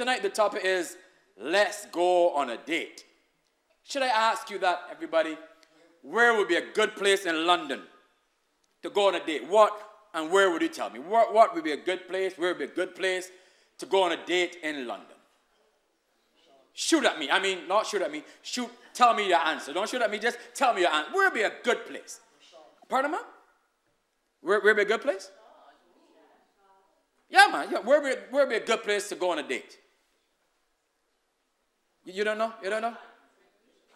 tonight the topic is let's go on a date. Should I ask you that, everybody? Where would be a good place in London to go on a date? What and where would you tell me? What, what would be a good place? Where would be a good place to go on a date in London? Shoot at me. I mean, not shoot at me. Shoot, tell me your answer. Don't shoot at me, just tell me your answer. Where would be a good place? Pardon? Where, where would be a good place? Yeah, man. Yeah. Where would, where would be a good place to go on a date? You, don't know? You don't know?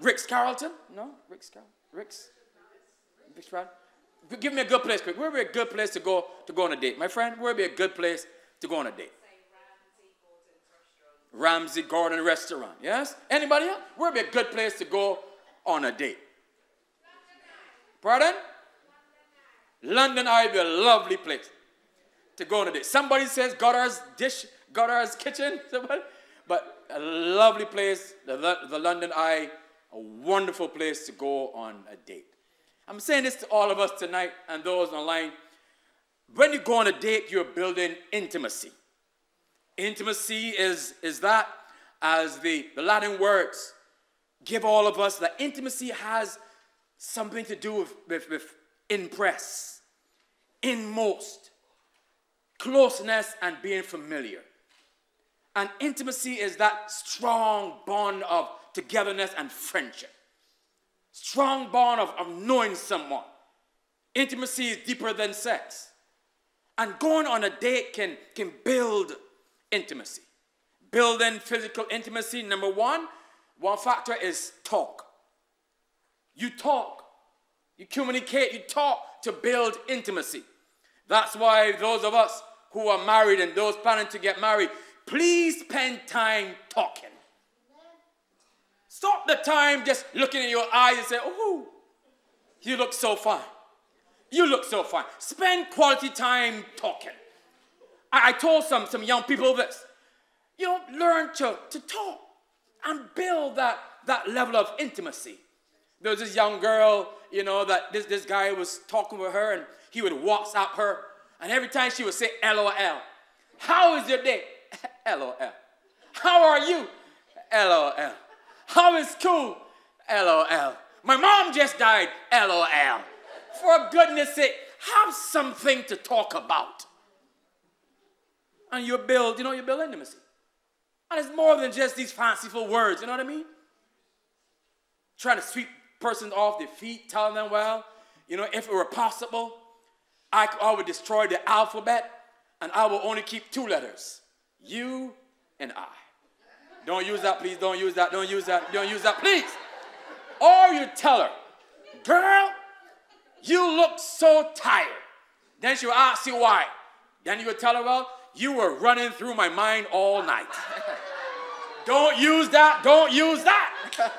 Ritz-Carlton? No? Ritz-Carlton? Rick's? Ritz-Carlton? Give me a good place, quick. Where would be a good place to go to go on a date? My friend, where would be a good place to go on a date? Ramsay Gordon Restaurant. Yes? Anybody else? Where would be a good place to go on a date? Pardon? London Eye would be a lovely place to go on a date. Somebody says Goddard's dish, Goddard's kitchen, somebody. But a lovely place, the, the London Eye, a wonderful place to go on a date. I'm saying this to all of us tonight and those online. When you go on a date, you're building intimacy. Intimacy is, is that, as the, the Latin words give all of us, that intimacy has something to do with, with, with impress, inmost, closeness, and being familiar. And intimacy is that strong bond of togetherness and friendship. Strong bond of, of knowing someone. Intimacy is deeper than sex. And going on a date can, can build intimacy. Building physical intimacy, number one, one factor is talk. You talk, you communicate, you talk to build intimacy. That's why those of us who are married and those planning to get married, please spend time talking. Stop the time just looking in your eyes and say, oh, you look so fine. You look so fine. Spend quality time talking. I, I told some, some young people this. You know, learn to, to talk and build that, that level of intimacy. There was this young girl, you know, that this, this guy was talking with her and he would WhatsApp her. And every time she would say, LOL. How is your day? LOL. How are you? LOL. How is school? LOL. My mom just died. LOL. For goodness sake, have something to talk about. And you build, you know, you build intimacy. And it's more than just these fanciful words, you know what I mean? Trying to sweep persons off their feet, telling them, well, you know, if it were possible, I, I would destroy the alphabet and I will only keep two letters you and I. Don't use that, please. Don't use that. Don't use that. Don't use that, please. Or you tell her, girl, you look so tired. Then she'll ask you why. Then you tell her, well, you were running through my mind all night. don't use that. Don't use that.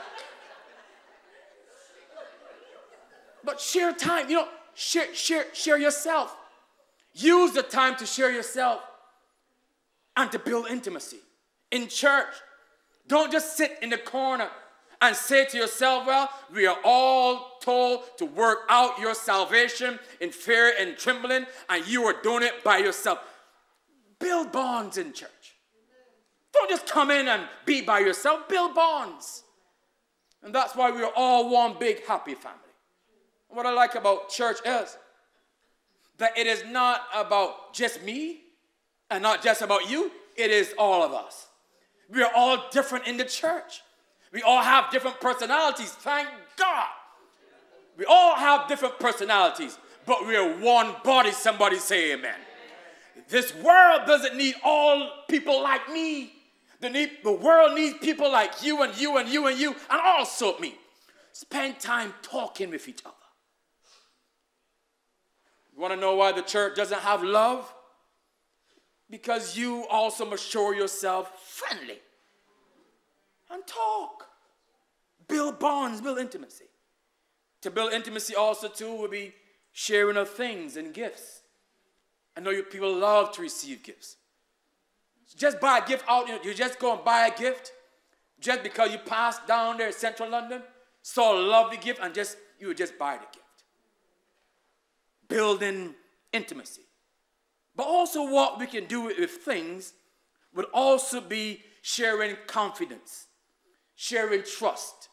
but share time. You know, share, share, share yourself. Use the time to share yourself and to build intimacy. In church, don't just sit in the corner and say to yourself, well, we are all told to work out your salvation in fear and trembling, and you are doing it by yourself. Build bonds in church. Don't just come in and be by yourself, build bonds. And that's why we are all one big happy family. what I like about church is that it is not about just me and not just about you, it is all of us. We are all different in the church. We all have different personalities, thank God. We all have different personalities, but we are one body. Somebody say amen. This world doesn't need all people like me. The, need, the world needs people like you and you and you and you, and also me. Spend time talking with each other. You want to know why the church doesn't have love? Because you also must show yourself friendly and talk. Build bonds, build intimacy. To build intimacy also too would be sharing of things and gifts. I know you people love to receive gifts. Just buy a gift out, you just go and buy a gift just because you passed down there in central London, saw a lovely gift, and just you would just buy the gift. Building intimacy. But also what we can do with things would also be sharing confidence, sharing trust,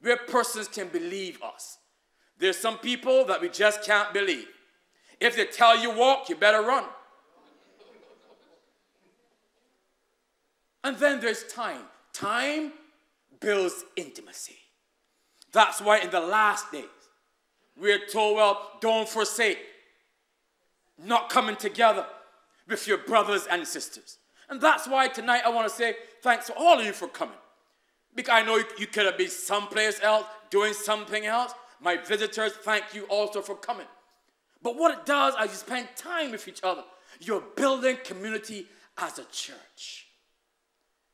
where persons can believe us. There's some people that we just can't believe. If they tell you walk, you better run. And then there's time. Time builds intimacy. That's why in the last days, we're told, well, don't forsake not coming together with your brothers and sisters. And that's why tonight I want to say thanks to all of you for coming. Because I know you, could have been someplace else doing something else. My visitors, thank you also for coming. But what it does is you spend time with each other. You're building community as a church.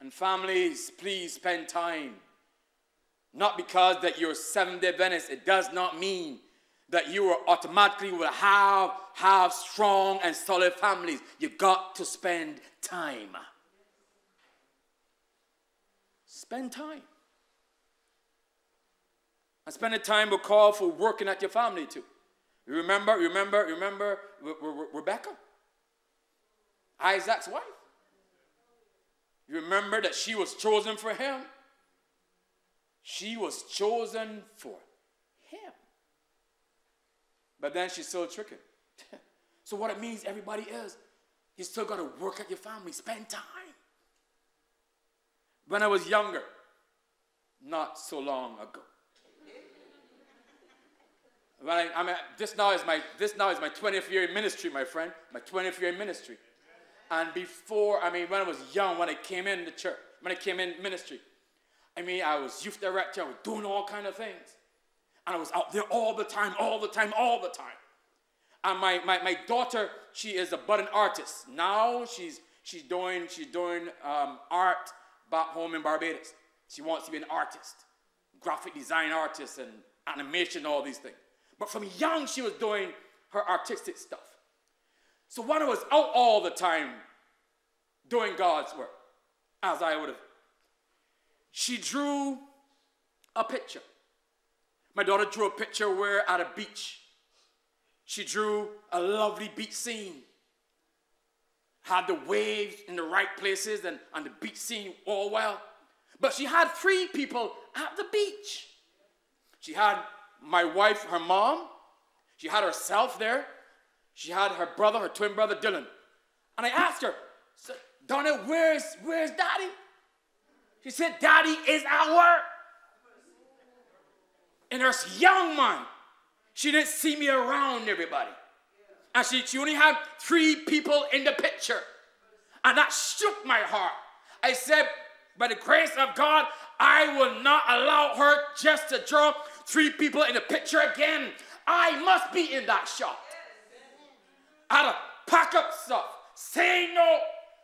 And families, please spend time. Not because that you're Seventh-day Adventist, it does not mean that you are automatically will have, have strong and solid families. You got to spend time. Spend time. And spending time will call for working at your family too. You remember, remember, remember Rebecca, Isaac's wife. You remember that she was chosen for him. She was chosen for. But then she's still tricking. so what it means, everybody is, you still got to work at your family, spend time. When I was younger, not so long ago. When I, I mean, this now is my this now is my 20th year in ministry, my friend. My 20th year in ministry. And before, I mean, when I was young, when I came in the church, when I came in ministry, I mean, I was youth director, I was doing all kind of things. And I was out there all the time, all the time, all the time. And my, my, my daughter, she is a budding artist. Now she's, she's doing, she's doing um, art back home in Barbados. She wants to be an artist, graphic design artist and animation, all these things. But from young, she was doing her artistic stuff. So when I was out all the time doing God's work, as I would have, she drew a picture my daughter drew a picture where at a beach. She drew a lovely beach scene. Had the waves in the right places and, and the beach scene all well. But she had three people at the beach. She had my wife, her mom. She had herself there. She had her brother, her twin brother, Dylan. And I asked her, Donna, where's, where's daddy? She said, Daddy is at work in her young mind, she didn't see me around everybody. And she, she only had three people in the picture. And that shook my heart. I said, by the grace of God, I will not allow her just to draw three people in the picture again. I must be in that shot. I had to pack up stuff, say no,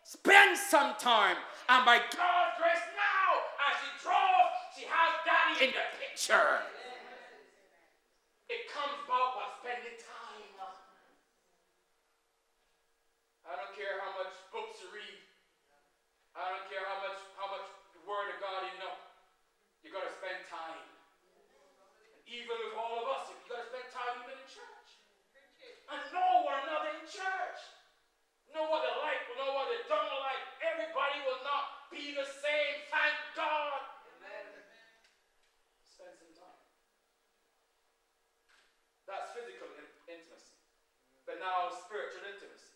spend some time. And by God's grace now, as she draws, she has daddy in the picture. It comes about by spending time. I don't care how much books you read. I don't care how much how much the word of God you know. You gotta spend time. Even with all of us, if you gotta spend time even in church. And know one another in church. Know what they like, know what they don't like. Everybody will not be the same. Thank God. That's physical intimacy. But now spiritual intimacy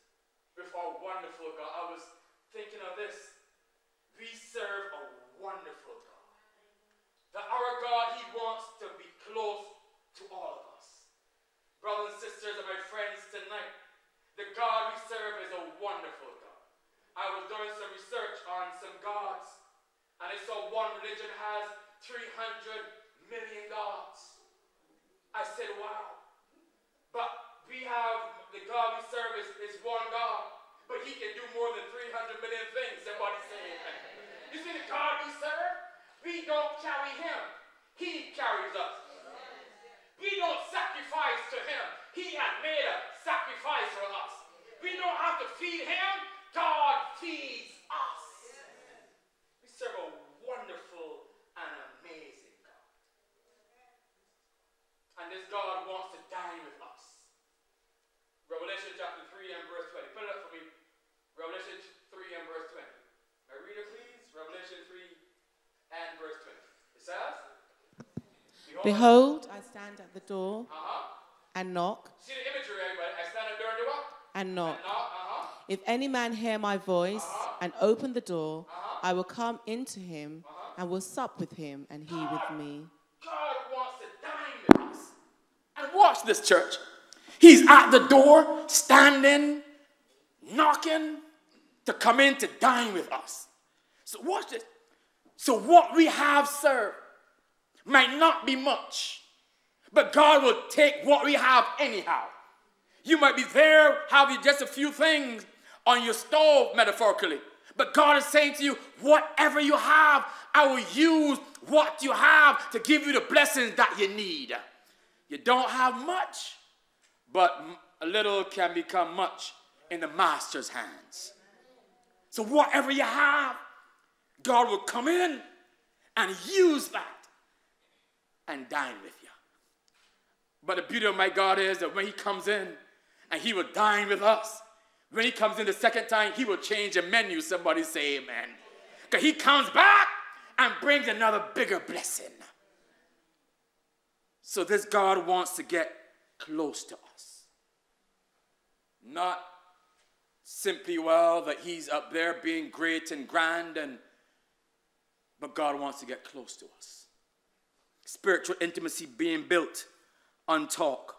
with our wonderful God. I was thinking of this. We serve a wonderful God. That our God, He wants to be close to all of us. Brothers and sisters and my friends tonight, the God we serve is a wonderful God. I was doing some research on some gods, and I saw one religion has 300 million gods. I said, wow. But we have the God we serve is, one God, but he can do more than 300 million things. Somebody say amen. You see the God we serve? We don't carry him. He carries us. We don't sacrifice to him. He has made a sacrifice for us. We don't have to feed him. God feeds us. We serve a wonderful and amazing God. And this God wants to dine with us. Revelation chapter 3 and verse 20. Put it up for me. Revelation 3 and verse 20. My reader, please. Revelation 3 and verse 20. It says, Behold, Behold I stand at the door uh-huh. and knock. See the imagery, everybody. I stand at the door and knock. And knock. Uh-huh. If any man hear my voice uh-huh. and open the door, uh-huh. I will come into him uh-huh. and will sup with him and he God, with me. God wants to dine with us. And watch this, church. He's at the door, standing, knocking to come in to dine with us. So watch this. So what we have, sir, might not be much, but God will take what we have anyhow. You might be there having just a few things on your stove, metaphorically. But God is saying to you, whatever you have, I will use what you have to give you the blessings that you need. You don't have much, but a little can become much in the master's hands. So, whatever you have, God will come in and use that and dine with you. But the beauty of my God is that when He comes in and He will dine with us, when He comes in the second time, He will change the menu. Somebody say amen. Because He comes back and brings another bigger blessing. So this God wants to get close to us. Not simply, well, that He's up there being great and grand, and but God wants to get close to us. Spiritual intimacy being built on talk.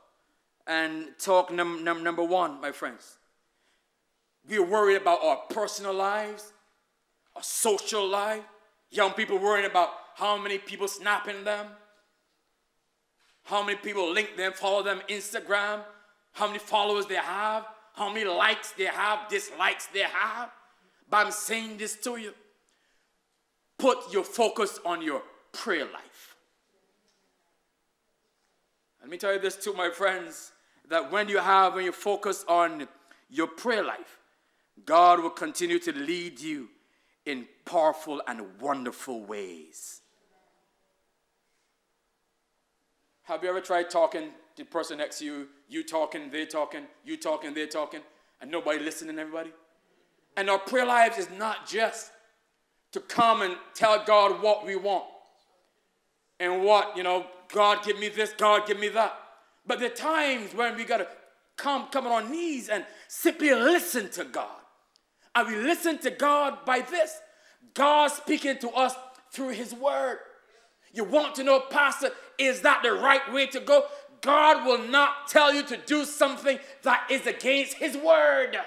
And talk num- num- number one, my friends. We're worried about our personal lives, our social life. Young people worrying about how many people snapping them, how many people link them, follow them Instagram, how many followers they have, how many likes they have, dislikes they have. But I'm saying this to you. Put your focus on your prayer life. Let me tell you this too, my friends, that when you have, when you focus on your prayer life, God will continue to lead you in powerful and wonderful ways. Have you ever tried talking to the person next to you, you talking, they talking, you talking, they talking, and nobody listening, everybody? And our prayer lives is not just to come and tell God what we want and what, you know, God give me this, God give me that. But there are times when we got to come, come on our knees and simply listen to God. And we listen to God by this God speaking to us through His Word. You want to know, Pastor, is that the right way to go? God will not tell you to do something that is against His Word.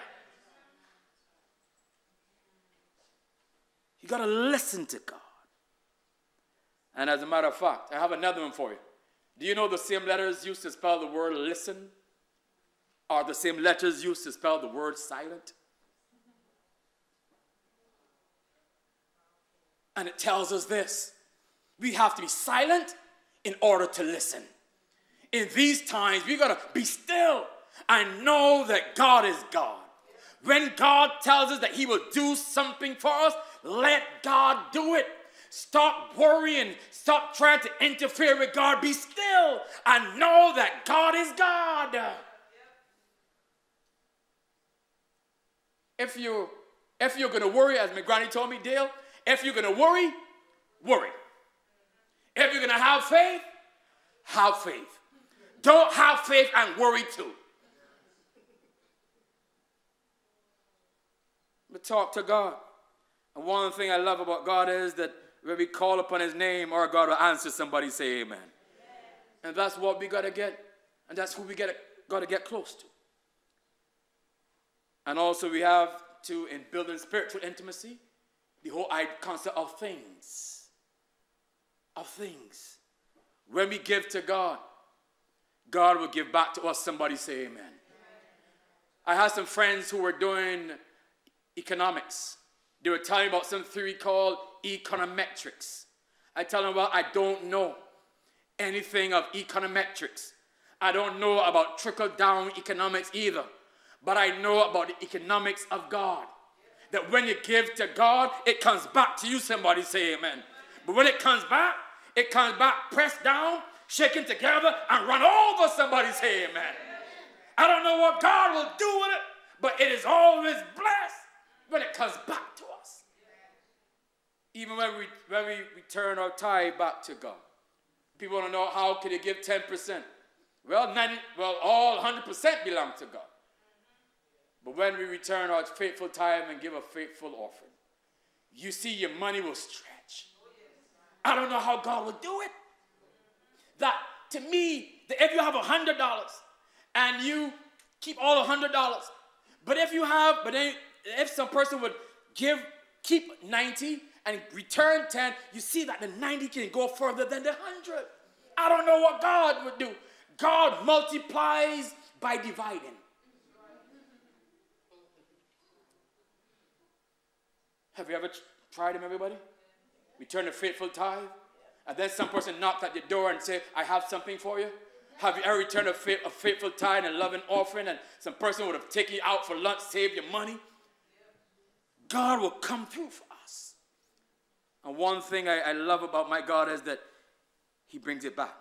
You got to listen to God. And as a matter of fact, I have another one for you. Do you know the same letters used to spell the word listen are the same letters used to spell the word silent? And it tells us this we have to be silent in order to listen. In these times, we got to be still and know that God is God. When God tells us that He will do something for us, let God do it. Stop worrying. Stop trying to interfere with God. Be still and know that God is God. If you if you're gonna worry, as my granny told me, Dayle, if you're gonna worry, worry. If you're gonna have faith, have faith. Don't have faith and worry too. But talk to God. And one thing I love about God is that when we call upon his name, our God will answer somebody, say amen. amen. And that's what we gotta get, and that's who we gotta, gotta get close to. And also we have to, in building spiritual intimacy, the whole concept of things. Of things. When we give to God, God will give back to us. Somebody say amen. amen. I had some friends who were doing economics. They were telling me about some theory called econometrics. I tell them, well, I don't know anything of econometrics. I don't know about trickle down economics either. But I know about the economics of God. That when you give to God, it comes back to you. Somebody say amen. But when it comes back, it comes back pressed down, shaken together, and run over. somebody's head, man. I don't know what God will do with it, but it is always blessed when it comes back to us. Even when we, when we return our tithe back to God. People want to know how can you give 10%? Well, 90, well, all 100% belong to God. But when we return our faithful time and give a faithful offering, you see your money will stretch. I don't know how God will do it. That to me, if you have a hundred dollars and you keep all a hundred dollars, but if you have, but then if some person would give, keep 90 and return 10, you see that the 90 can go further than the 100. I don't know what God would do. God multiplies by dividing. Have you ever tried him, everybody? Return a faithful tithe? And then some person knocked at your door and say, I have something for you? Have you ever returned a, faith, a faithful tithe and loving offering and some person would have taken you out for lunch, saved your money? God will come through for us. And one thing I, I love about my God is that he brings it back.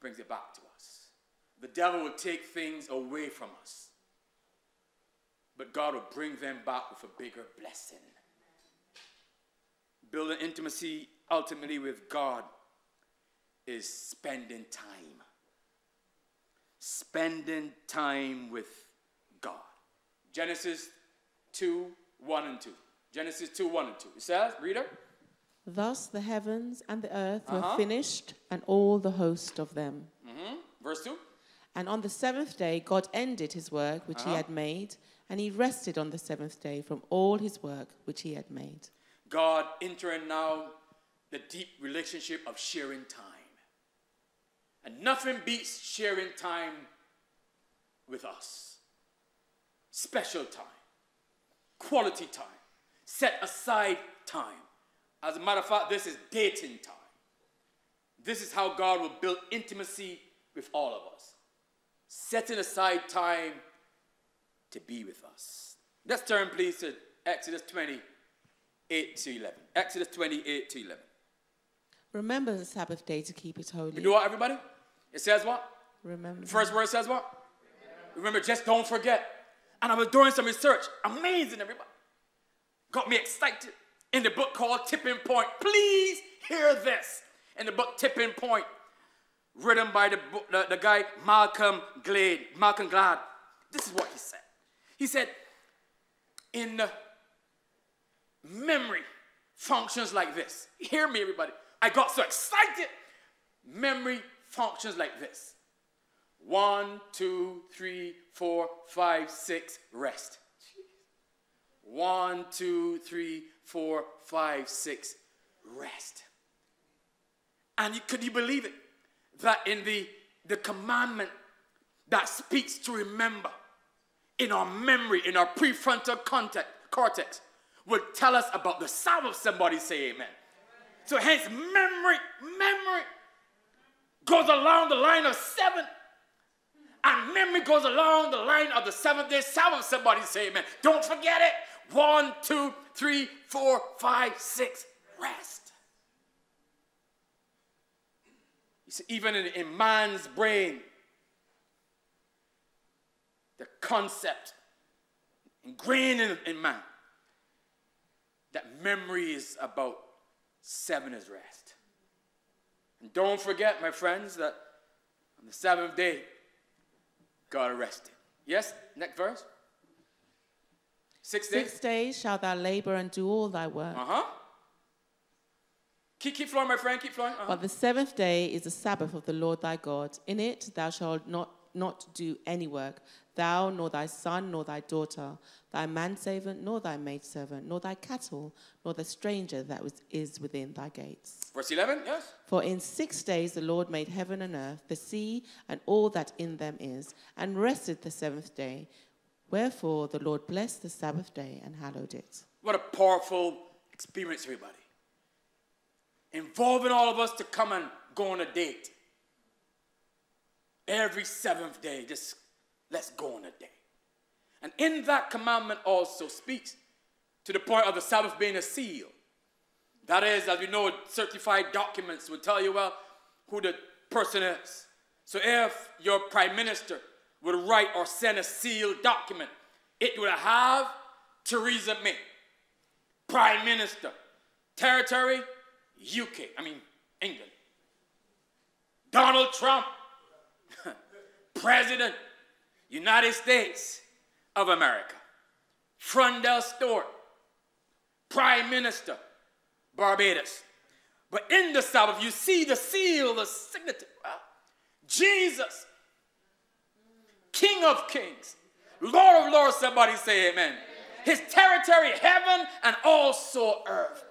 Brings it back to us. The devil will take things away from us. But God will bring them back with a bigger blessing. Building intimacy ultimately with God is spending time. Spending time with God. Genesis 2 1 and 2. Genesis 2 1 and 2. It says, reader? Thus the heavens and the earth were Uh-huh. finished, and all the host of them. hmm Verse 2. And on the seventh day, God ended his work which he Uh-huh. had made, and he rested on the seventh day from all his work which he had made. God entering now the deep relationship of sharing time. And nothing beats sharing time with us. Special time, quality time, set aside time. As a matter of fact, this is dating time. This is how God will build intimacy with all of us. Setting aside time to be with us. Let's turn, please, to Exodus 28 to 11. Exodus 28 to 11. Remember the Sabbath day to keep it holy. You do what, everybody? It says what? Remember. The first word says what? Remember, just don't forget. And I was doing some research. Amazing, everybody. Got me excited. In the book called Tipping Point. Please hear this. In the book Tipping Point, written by the, the, the guy Malcolm Glade. Malcolm Glad. This is what he said. He said, in the memory functions like this. Hear me, everybody. I got so excited. Memory functions like this. One, two, three, four, five, six, rest. One, two, three, four, five, six, rest. And you, could you believe it? That in the, the commandment that speaks to remember, in our memory, in our prefrontal cortex, would tell us about the Sabbath. Somebody say amen. So hence memory, memory goes along the line of seven. And memory goes along the line of the seventh day Sabbath. Somebody say amen. Don't forget it. One, two, three, four, five, six. Rest. You see, even in, in man's brain, the concept ingrained in, in man that memory is about seven is rest. And don't forget, my friends, that on the seventh day, God rested. Yes, next verse. Six days. Six days shalt thou labor and do all thy work. Uh huh. Keep, keep flowing, my friend. Keep flowing. Uh-huh. But the seventh day is the Sabbath of the Lord thy God. In it thou shalt not, not do any work, thou, nor thy son, nor thy daughter, thy manservant, nor thy maidservant, nor thy cattle, nor the stranger that was, is within thy gates. Verse 11. Yes. For in six days the Lord made heaven and earth, the sea, and all that in them is, and rested the seventh day. Wherefore the Lord blessed the Sabbath day and hallowed it. What a powerful experience, everybody. Involving all of us to come and go on a date. Every seventh day, just let's go on a day. And in that commandment also speaks to the point of the Sabbath being a seal. That is, as we know, certified documents will tell you, well, who the person is. So if your prime minister would write or send a sealed document, it would have Theresa May, prime minister, territory, UK, I mean, England. Donald Trump, President, United States of America. Freundel Stuart, Prime Minister, Barbados. But in the Sabbath, you see the seal, the signature. Jesus, King of Kings, Lord of Lords, somebody say amen. His territory, heaven, and also earth.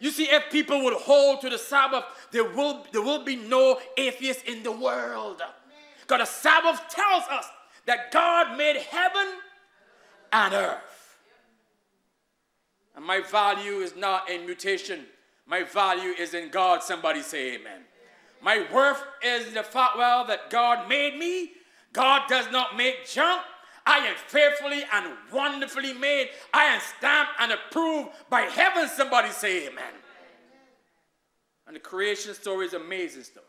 You see, if people would hold to the Sabbath, there will, there will be no atheists in the world. Because the Sabbath tells us that God made heaven and earth. And my value is not in mutation. My value is in God. Somebody say amen. My worth is the fact, well, that God made me. God does not make junk. I am fearfully and wonderfully made. I am stamped and approved by heaven. Somebody say amen. And the creation story is an amazing story.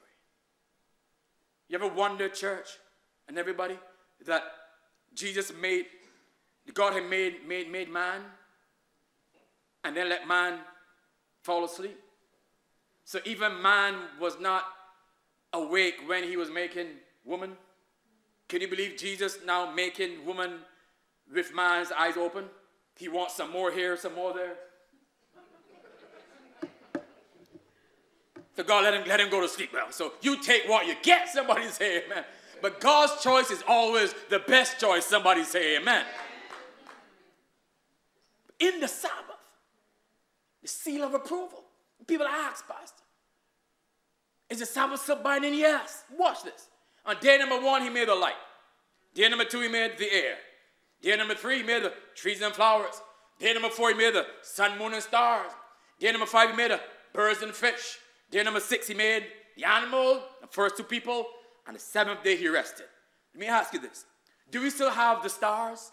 You ever wonder, church, and everybody, that Jesus made, God had made, made, made man, and then let man fall asleep? So even man was not awake when he was making woman. Can you believe Jesus now making woman with man's eyes open? He wants some more here, some more there. So God let him let him go to sleep well. So you take what you get, somebody say amen. But God's choice is always the best choice. Somebody say amen. In the Sabbath, the seal of approval. People ask, Pastor, is the Sabbath still binding? Yes. Watch this. On day number one, he made the light. Day number two, he made the air. Day number three, he made the trees and flowers. Day number four, he made the sun, moon, and stars. Day number five, he made the birds and fish. Day number six, he made the animal, the first two people, and the seventh day he rested. Let me ask you this. Do we still have the stars?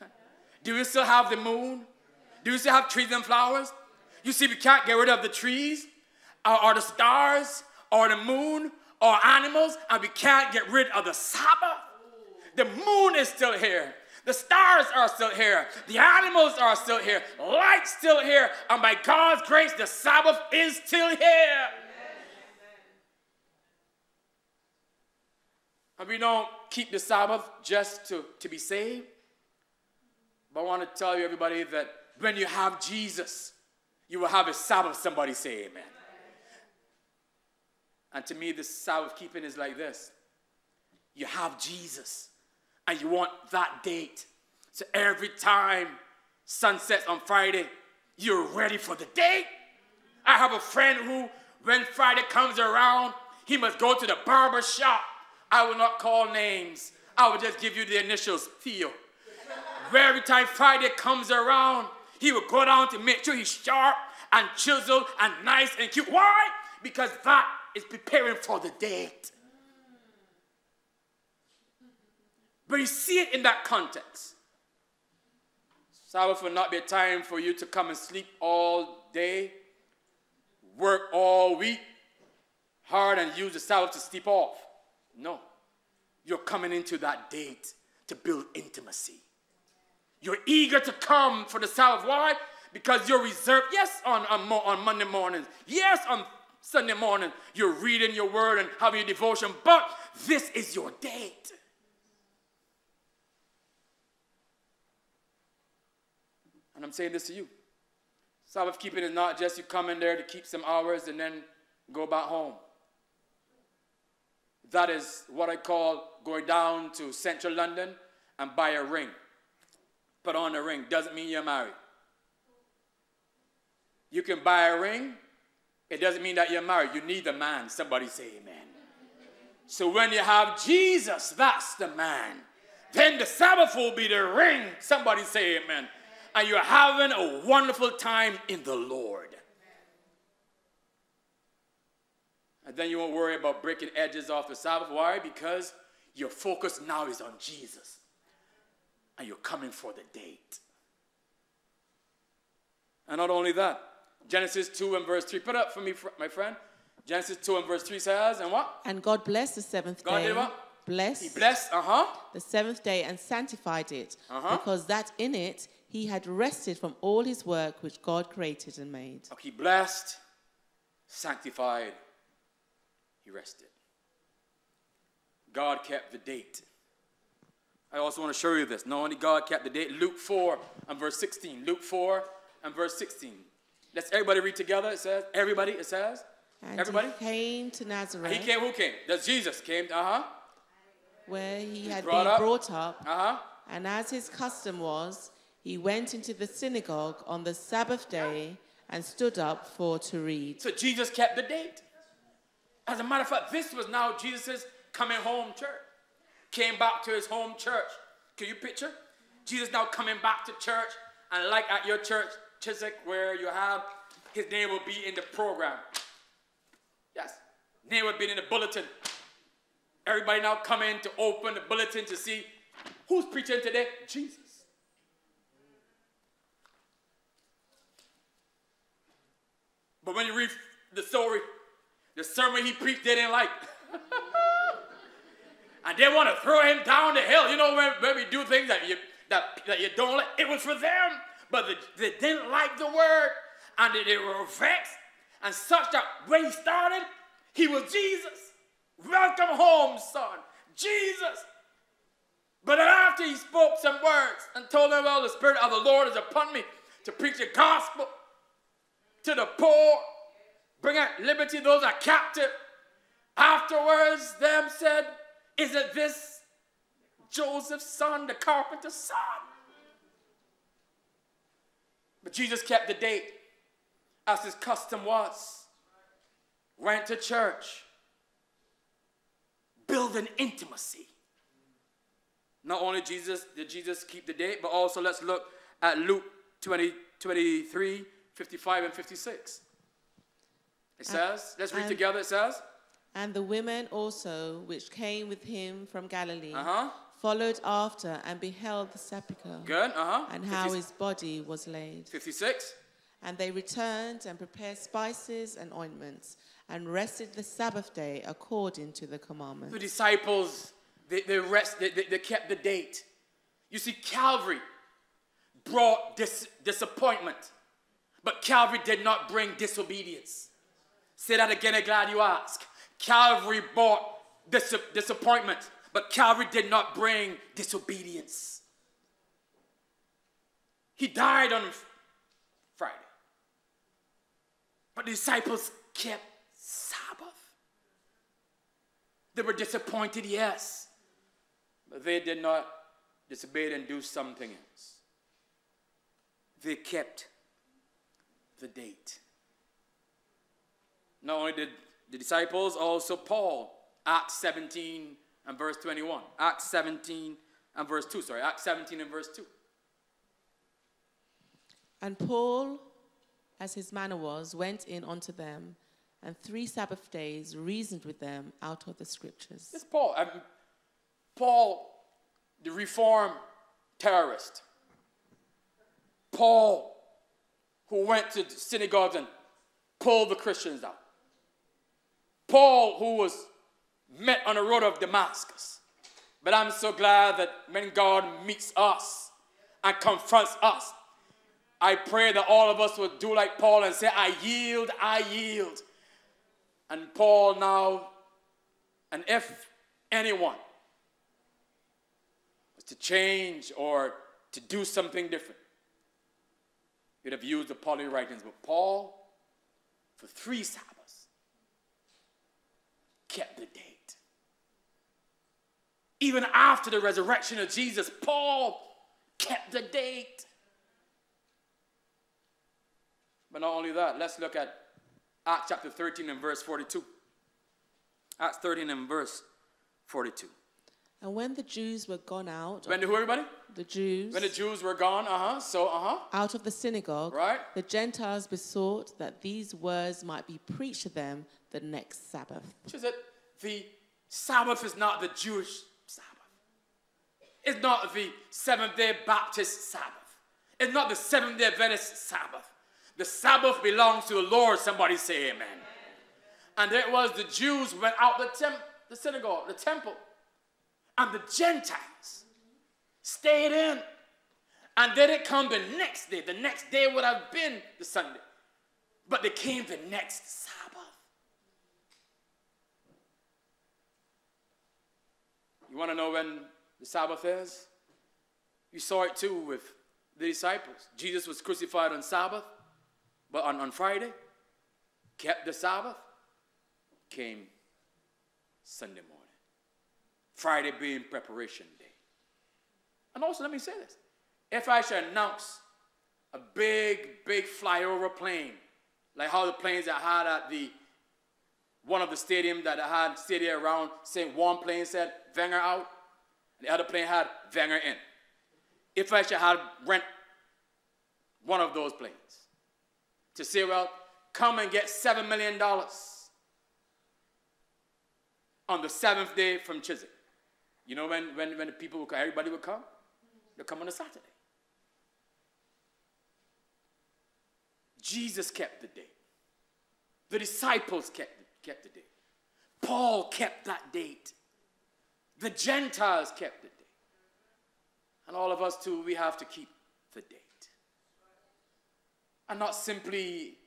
Do we still have the moon? Do we still have trees and flowers? You see, we can't get rid of the trees or, or the stars or the moon or animals, and we can't get rid of the Sabbath. The moon is still here. The stars are still here. The animals are still here. Light's still here. And by God's grace, the Sabbath is still here. And we don't keep the Sabbath just to, to be saved. But I want to tell you, everybody, that when you have Jesus, you will have a Sabbath. Somebody say amen. And to me, the Sabbath keeping is like this you have Jesus, and you want that date. So every time sun sets on Friday, you're ready for the date. I have a friend who, when Friday comes around, he must go to the barber shop. I will not call names. I will just give you the initials, Theo. every time Friday comes around, he will go down to make sure he's sharp and chiseled and nice and cute. Why? Because that is preparing for the date. But you see it in that context. Sabbath will not be a time for you to come and sleep all day, work all week hard, and use the Sabbath to sleep off. No. You're coming into that date to build intimacy. You're eager to come for the Sabbath. Why? Because you're reserved, yes, on, on, on Monday mornings, yes, on Sunday morning, you're reading your word and having your devotion, but this is your date. And I'm saying this to you. Sabbath keeping is not just you come in there to keep some hours and then go back home. That is what I call going down to central London and buy a ring. Put on a ring. Doesn't mean you're married. You can buy a ring. It doesn't mean that you're married. You need a man. Somebody say amen. So when you have Jesus, that's the man. Then the Sabbath will be the ring. Somebody say amen. And you're having a wonderful time in the Lord. And then you won't worry about breaking edges off the Sabbath. Why? Because your focus now is on Jesus. And you're coming for the date. And not only that, Genesis 2 and verse 3. Put up for me, my friend. Genesis 2 and verse 3 says, and what? And God blessed the seventh God day. did what? Blessed He blessed, uh huh. the seventh day and sanctified it, Uh-huh. because that in it he had rested from all his work which God created and made. Okay, blessed, sanctified, he rested. God kept the date. I also want to show you this. Not only God kept the date, Luke 4 and verse 16. Luke 4 and verse 16. Let's everybody read together. It says, everybody, it says. And everybody? he came to Nazareth, He came, who came? That's Jesus came. Uh huh. where he had brought been up. brought up, Uh huh. and as his custom was, he went into the synagogue on the Sabbath day and stood up for to read. So Jesus kept the date. As a matter of fact, this was now Jesus' coming home church. Came back to his home church. Can you picture? Jesus now coming back to church, and like at your church, Chiswick, where you have his name will be in the program. Yes, name will be in the bulletin. Everybody now come in to open the bulletin to see who's preaching today. Jesus. But when you read the story, the sermon he preached, they didn't like. and they want to throw him down the hill. You know, when, when we do things that you, that, that you don't like, it was for them. But they, they didn't like the word. And they, they were vexed. And such that when he started, he was Jesus. Welcome home, son. Jesus. But after he spoke some words and told them, well, the Spirit of the Lord is upon me to preach the gospel to the poor, bring at liberty those that are captive. Afterwards, them said, Isn't this Joseph's son, the carpenter's son? But Jesus kept the date as his custom was. Went to church, building intimacy. Not only Jesus did Jesus keep the date, but also let's look at Luke 20, 23, 55 and 56. It says, let's read together. It says, And the women also, which came with him from Galilee, uh huh, followed after and beheld the sepulchre good, uh huh. and how his body was laid. 56. And they returned and prepared spices and ointments and rested the Sabbath day according to the commandment. The disciples, they, they, rest, they, they, they kept the date. You see, Calvary brought dis- disappointment, but Calvary did not bring disobedience. Say that again, I'm glad you ask. Calvary brought dis- disappointment, but Calvary did not bring disobedience. He died on Friday. But the disciples kept Sabbath. They were disappointed, yes, but they did not disobey and do something else. They kept the date. Not only did the disciples, also Paul, Acts 17 and verse 21. Acts 17 and verse 2, sorry, Acts 17 and verse 2. And Paul, as his manner was, went in unto them, and three Sabbath days reasoned with them out of the scriptures. This Paul, I mean, Paul, the reformed terrorist. Paul, who went to synagogues and pulled the Christians out. Paul, who was met on the road of Damascus. But I'm so glad that when God meets us and confronts us, I pray that all of us would do like Paul and say, I yield, I yield. And Paul now, and if anyone was to change or to do something different, he'd have used the Pauline writings. But Paul, for three Sabbaths, kept the date. Even after the resurrection of Jesus, Paul kept the date. But not only that, let's look at Acts chapter 13 and verse 42. Acts 13 and verse 42. And when the Jews were gone out, When the who, everybody? the Jews When the Jews were gone, uh huh. So, uh huh. out of the synagogue, Right. the Gentiles besought that these words might be preached to them the next Sabbath. She said, the Sabbath is not the Jewish Sabbath. It's not the Seventh day Baptist Sabbath. It's not the Seventh day Adventist Sabbath. The Sabbath belongs to the Lord. Somebody say amen. And it was the Jews went out the, temp- the synagogue, the temple, and the Gentiles stayed in. And didn't come the next day. The next day would have been the Sunday. But they came the next Sabbath. You want to know when the Sabbath is? You saw it too with the disciples. Jesus was crucified on Sabbath, but on, on Friday, kept the Sabbath, came Sunday morning. Friday being preparation day. And also, let me say this if I should announce a big, big flyover plane, like how the planes that had at the one of the stadium that I had stadium around, saying one plane said Wenger out, and the other plane had Wenger in. If I should have rent one of those planes to say, well, come and get seven million dollars on the seventh day from Chiswick. You know when, when, when the people come, everybody would come? They'll come on a Saturday. Jesus kept the date. The disciples kept, kept the date. Paul kept that date. The Gentiles kept the date. And all of us too, we have to keep the date. And not simply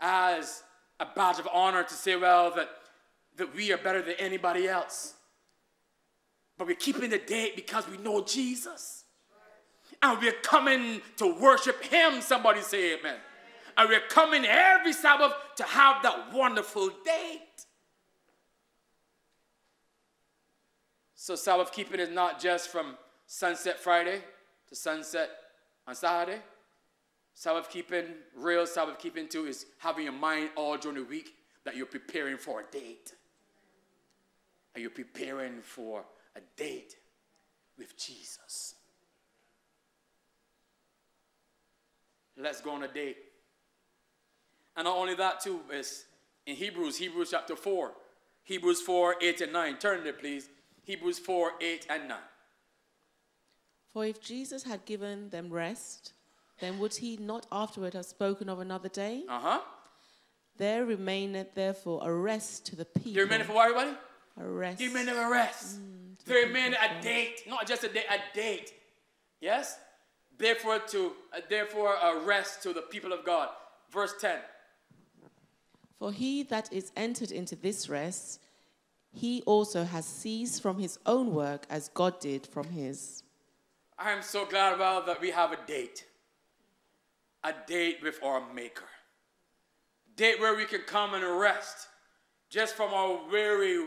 as a badge of honor to say, well, that, that we are better than anybody else. But we're keeping the date because we know Jesus. And we're coming to worship Him. Somebody say amen. And we're coming every Sabbath to have that wonderful date. So, Sabbath keeping is not just from sunset Friday to sunset on Saturday. Sabbath keeping, real Sabbath keeping too, is having your mind all during the week that you're preparing for a date. And you're preparing for a date with Jesus. Let's go on a date. And not only that, too, is in Hebrews, Hebrews chapter 4, Hebrews 4, 8 and 9. Turn there, please. Hebrews 4, 8 and 9. For if Jesus had given them rest, then would he not afterward have spoken of another day? Uh huh. There remaineth therefore a rest to the people. There remaineth for what, everybody? A rest. There remaineth a rest. There remaineth a date, not just a day, a date. Yes? Therefore, to uh, therefore a rest to the people of God. Verse 10. For he that is entered into this rest, he also has ceased from his own work as God did from his. I am so glad about that we have a date. A date with our Maker. Date where we can come and rest just from our weary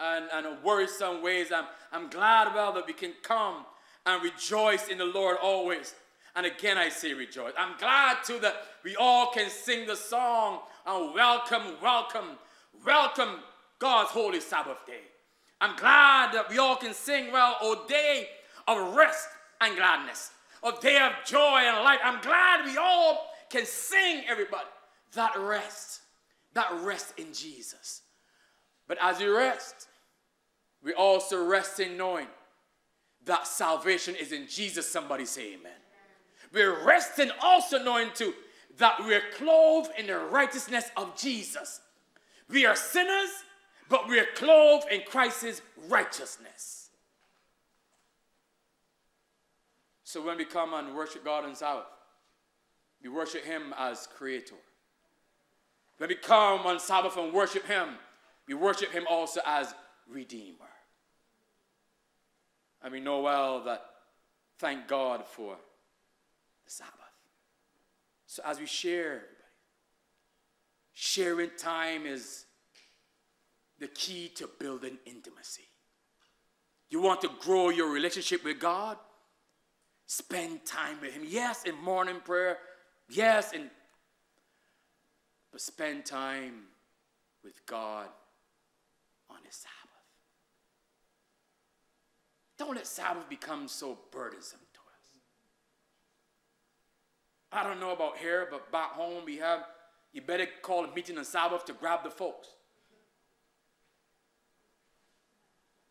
and, and worrisome ways. I'm, I'm glad well that we can come and rejoice in the Lord always. And again, I say rejoice. I'm glad too that we all can sing the song and welcome, welcome, welcome God's holy Sabbath day. I'm glad that we all can sing, well, O day of rest and gladness, a day of joy and life. I'm glad we all can sing, everybody, that rest, that rest in Jesus. But as you rest, we also rest in knowing that salvation is in Jesus. Somebody say amen. We're resting also knowing too that we're clothed in the righteousness of Jesus. We are sinners, but we're clothed in Christ's righteousness. So when we come and worship God in Sabbath, we worship Him as Creator. When we come on Sabbath and worship Him, we worship Him also as Redeemer. And we know well that, thank God for the Sabbath. So as we share, sharing time is the key to building intimacy. You want to grow your relationship with God? Spend time with Him. Yes, in morning prayer. Yes, in but spend time with God on His Sabbath. Don't let Sabbath become so burdensome to us. I don't know about here, but back home we have, you better call a meeting on Sabbath to grab the folks.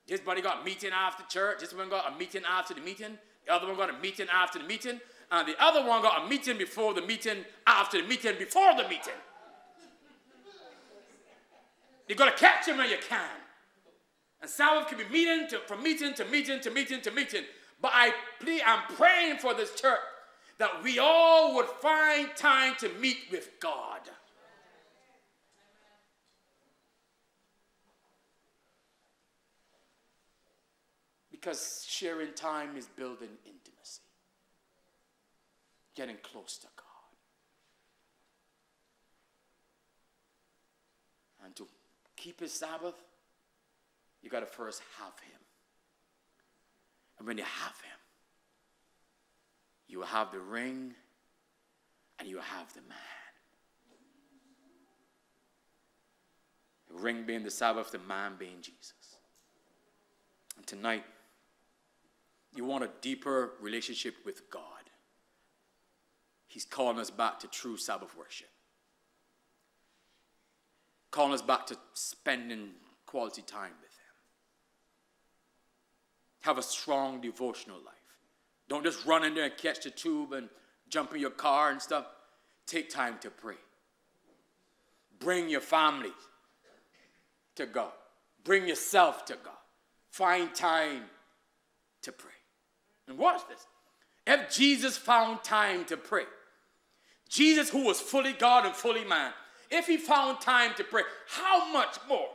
This buddy got a meeting after church. This one got a meeting after the meeting. The other one got a meeting after the meeting. And the other one got a meeting before the meeting, after the meeting, before the meeting. You got to catch them when you can. And Sabbath can be meeting to, from meeting to meeting to meeting to meeting. But I plead, I'm praying for this church that we all would find time to meet with God. Because sharing time is building intimacy, getting close to God. And to keep his Sabbath, you got to first have him. And when you have him, you will have the ring and you will have the man. The ring being the Sabbath, the man being Jesus. And tonight, you want a deeper relationship with God. He's calling us back to true Sabbath worship. Calling us back to spending quality time with. Have a strong devotional life. Don't just run in there and catch the tube and jump in your car and stuff. Take time to pray. Bring your family to God. Bring yourself to God. Find time to pray. And watch this. If Jesus found time to pray, Jesus, who was fully God and fully man, if he found time to pray, how much more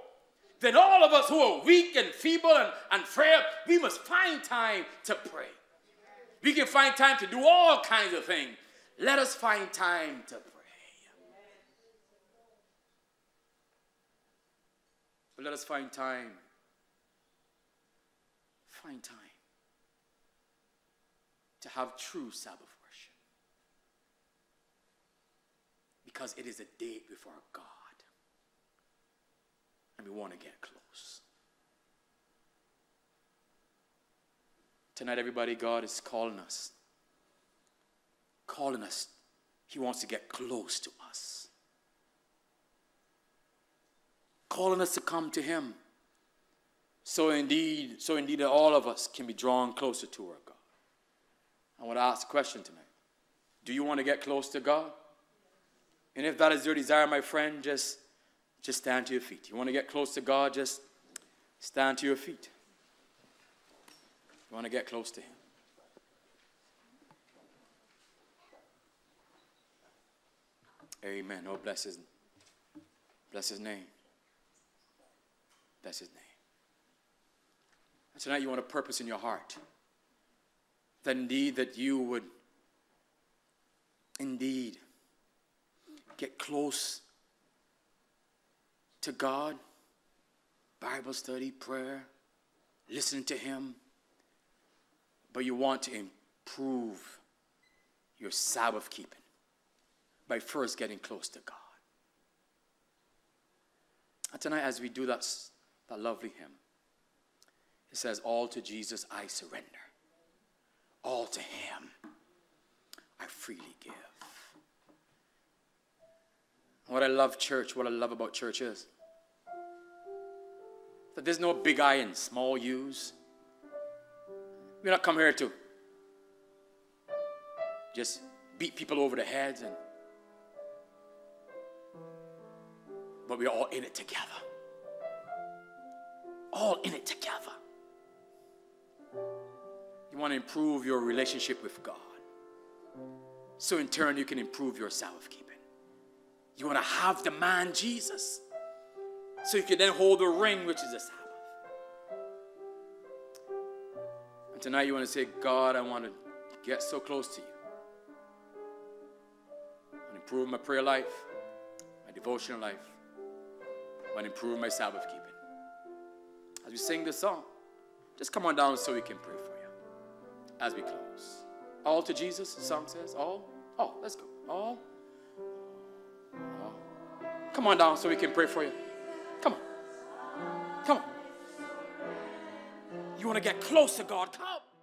than all of us who are weak and feeble and, and frail, we must find time to pray. We can find time to do all kinds of things. Let us find time to pray. But let us find time. Find time to have true Sabbath worship. Because it is a date before God. And we want to get close. Tonight, everybody, God is calling us. Calling us. He wants to get close to us. Calling us to come to Him. So indeed, so indeed that all of us can be drawn closer to our God. I want to ask a question tonight. Do you want to get close to God? And if that is your desire, my friend, just, just stand to your feet. You want to get close to God, just stand to your feet. You want to get close to Him. Amen. Oh, bless His, bless His name. Bless His name. And tonight you want a purpose in your heart. That indeed that you would indeed get close to God, Bible study, prayer, listen to Him, but you want to improve your Sabbath keeping by first getting close to God. And tonight, as we do that, that lovely hymn, it says, All to Jesus I surrender, all to Him I freely give. What I love church, what I love about church is that there's no big I and small U's. We're not come here to just beat people over the heads and but we're all in it together. All in it together. You want to improve your relationship with God. So in turn you can improve your self-keeping. You want to have the man Jesus. So you can then hold the ring, which is the Sabbath. And tonight you want to say, God, I want to get so close to you. To improve my prayer life, my devotional life. To improve my Sabbath keeping. As we sing this song, just come on down so we can pray for you as we close. All to Jesus, the song says. All? Oh, let's go. All? All. Come on down so we can pray for you. You want to get close to God? Come.